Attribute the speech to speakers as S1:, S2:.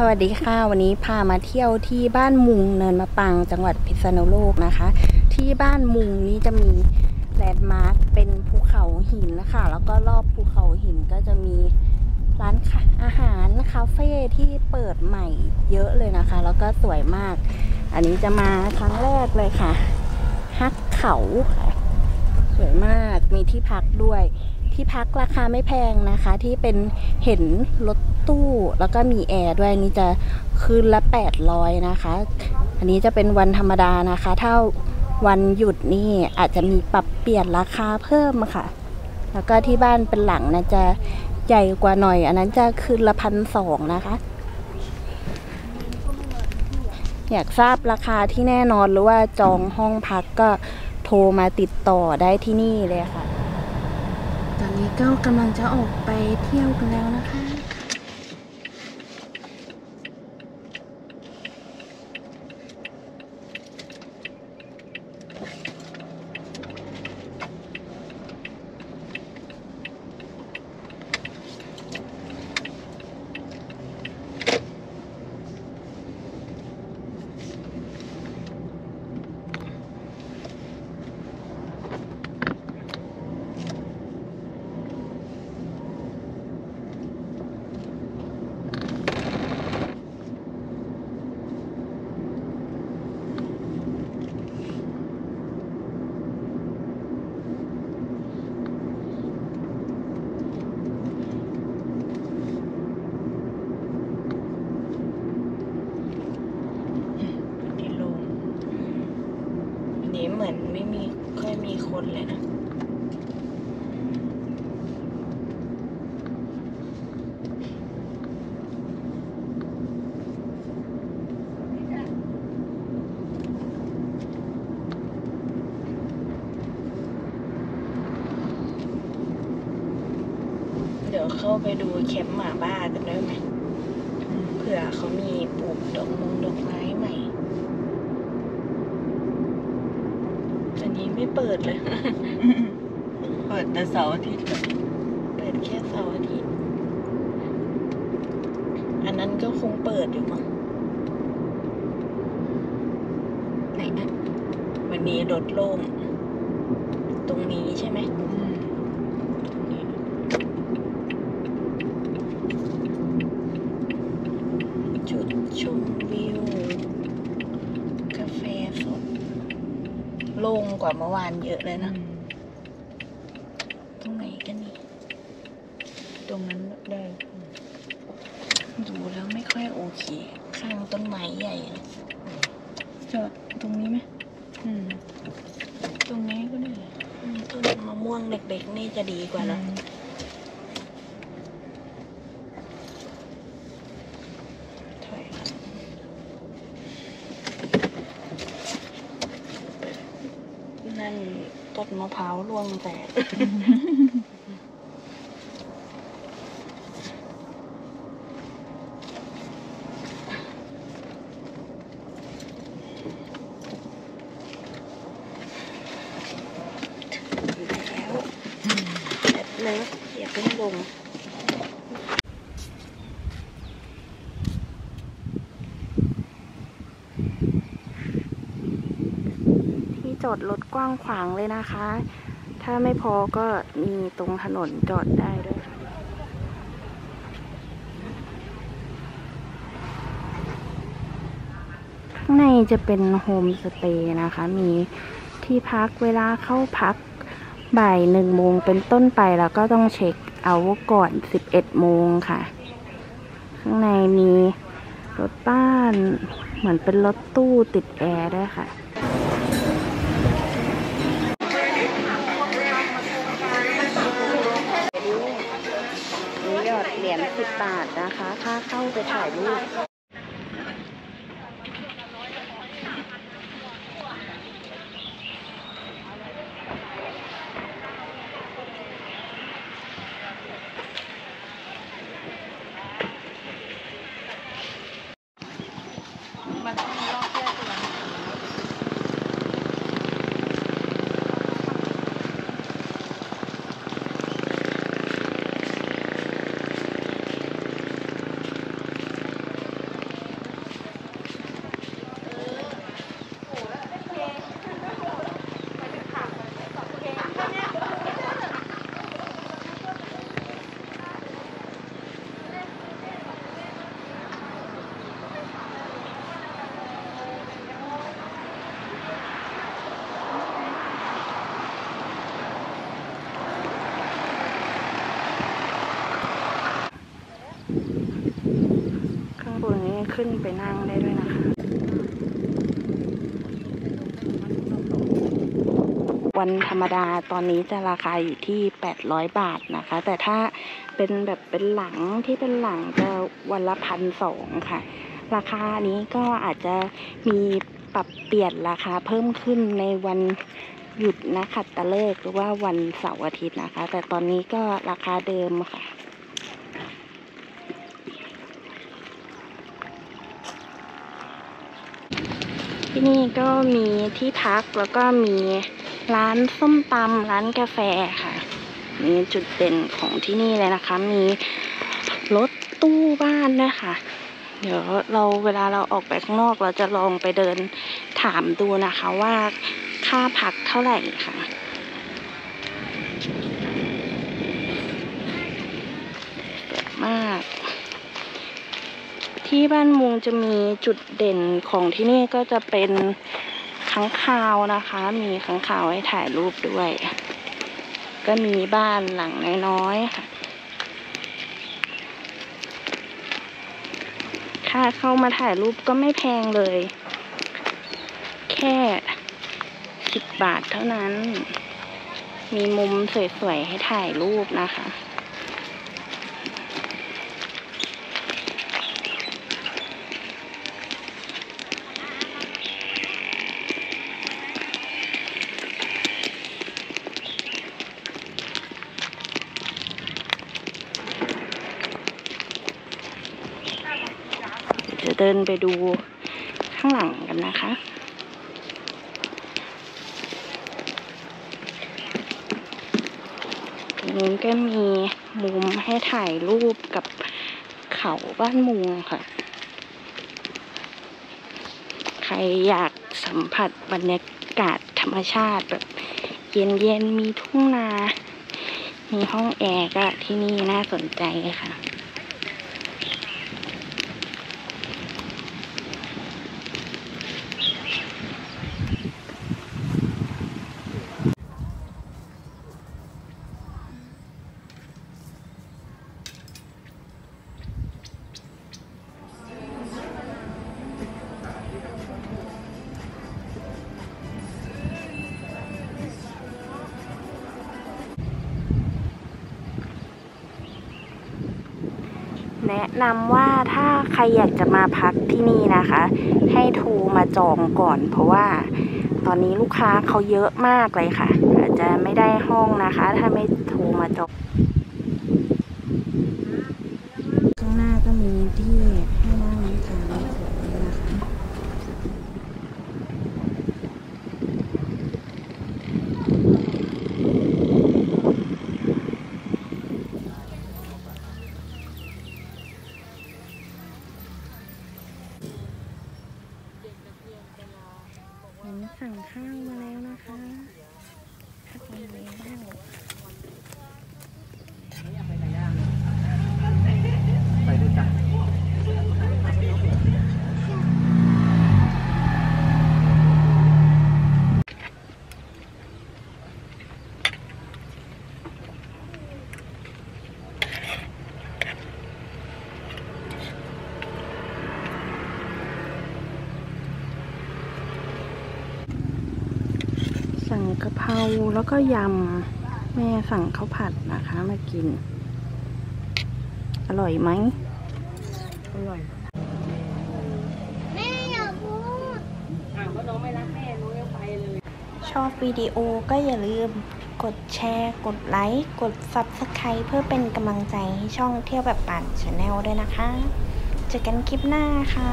S1: สวัสดีค่ะ วันนี้พามาเที่ยวที่บ้านมุงเนินมะปังจังหวัดพิษณุโลกนะคะ ที่บ้านมุงนี้จะมีแลนด์มาร์คเป็นภูเขาหินนะคะ แล้วก็รอบภูเขาหินก็จะมีร้านค่ะอาหารคาเฟ่ที่เปิดใหม่เยอะเลยนะคะ แล้วก็สวยมาก อันนี้จะมาครั้งแรกเลยค่ะฮักเขาสวยมากมีที่พักด้วย ที่พักราคาไม่แพงนะคะ ที่เป็นเห็นรถตู้แล้วก็มีแอร์ด้วยนนี้จะคืนละ 800 นะคะ อันนี้จะเป็นวันธรรมดานะคะ ถ้าวันหยุดนี่อาจจะมีปรับเปลี่ยนราคาเพิ่มค่ะ แล้วก็ที่บ้านเป็นหลังนะจะใหญ่กว่าหน่อย อันนั้นจะคืนละพันสองนะคะ อยากทราบราคาที่แน่นอนหรือว่าจองห้องพักก็โทรมาติดต่อได้ที่นี่เลยค่ะ นี้ก็กำลังจะออกไปเที่ยวกันแล้วนะคะ
S2: ที่โรงอั นี้เหมือนไม่มีค่อยมีคนเลยนะเดี๋ยวเข้าไปดูแคมป์หมาบ้ากันได้ไหมเผื่อเขามีปลูกดอกมงดอกไม้ใหม่ อันนี้ไม่ เปิดเลย
S3: เปิดแต่เสาร์อาทิตย์
S2: เปิดแค่เสาร์อาทิตย์ อันนั้นก็คงเปิดอยู่มั้งไหนอะวันนี้รถโล่งตรงนี้ใช่ไหมตรงนี้จุดชมวิว กาแฟสด โล่งกว่าเมื่อวานเยอะเลยนะ ตรงไหนกันนี่
S3: ตรงนั้นได้
S2: ดูแล้วไม่ค่อยโอเค ข้างต้นไม้ใหญ่เลย
S3: จอดตรงนี้ไหมอืม
S2: ตรงนี้ก็ได้อืมต้นมะม่วงเด็กๆนี่จะดีกว่านะถอยก่อนนั่น ต้นมะพร้าวร่วงแตกแล้วแบบเลิฟอย่าเพิ่งลง
S1: จอดรถกว้างขวางเลยนะคะ ถ้าไม่พอก็มีตรงถนนจอดได้ด้วยข้างในจะเป็นโฮมสเตย์นะคะ มีที่พักเวลาเข้าพักบ่ายหนึ่งโมงเป็นต้นไปแล้วก็ต้องเช็คเอาท์ก่อนสิบเอ็ดโมงค่ะ ข้างในมีรถบ้านเหมือนเป็นรถตู้ติดแอร์ด้วยค่ะ บาทนะคะ ค่าเข้าไปถ่ายรูป ขึ้นไปนั่งได้ด้วยนะคะ วันธรรมดาตอนนี้จะราคาอยู่ที่ 800 บาทนะคะ แต่ถ้าเป็นแบบเป็นหลังที่เป็นหลังจะวันละพันสองค่ะ ราคานี้ก็อาจจะมีปรับเปลี่ยนราคาเพิ่มขึ้นในวันหยุดนะขัดตะเลิกหรือว่าวันเสาร์อาทิตย์นะคะ แต่ตอนนี้ก็ราคาเดิมค่ะ ที่นี่ก็มีที่พักแล้วก็มีร้านส้มตำร้านกาแฟค่ะ มีจุดเด่นของที่นี่เลยนะคะ มีรถตู้บ้านด้วยค่ะ เดี๋ยวเราเวลาเราออกไปข้างนอกเราจะลองไปเดินถามดูนะคะว่าค่าพักเท่าไหร่ค่ะสวยมาก ที่บ้านมุงจะมีจุดเด่นของที่นี่ก็จะเป็นค้างคาวนะคะ มีค้างคาวให้ถ่ายรูปด้วย ก็มีบ้านหลังน้อยๆค่ะ ค่าเข้ามาถ่ายรูปก็ไม่แพงเลย แค่สิบบาทเท่านั้น มีมุมสวยๆให้ถ่ายรูปนะคะ เดินไปดูข้างหลังกันนะคะ ตรงนี้ก็มีมุมให้ถ่ายรูปกับเขาบ้านมุงค่ะ ใครอยากสัมผัสบรรยากาศธรรมชาติแบบเย็นๆ มีทุ่งนา มีห้องแอร์ก็ที่นี่น่าสนใจค่ะ แนะนำว่าถ้าใครอยากจะมาพักที่นี่นะคะ ให้โทรมาจองก่อน เพราะว่าตอนนี้ลูกค้าเขาเยอะมากเลยค่ะ อาจจะไม่ได้ห้องนะคะ ถ้าไม่โทรมาจองข้างหน้าก็มีที่ให้นั่งทานด้วยนะคะ เห็นสั่งข้าวมาแล้วนะคะข้าวมาแล้ว
S4: ไปด้วยกัน
S1: สั่ง กะเพราแล้วก็ยำแม่สั่งข้าวผัดนะคะมากิน อร่อยไหม
S3: อร่อย
S1: ชอบวิดีโอก็อย่าลืมกดแชร์ กดไลค์ กด Subscribe เพื่อเป็นกำลังใจให้ช่องเที่ยวแบบปั่น channel ด้วยนะคะ เจอกันคลิปหน้าค่ะ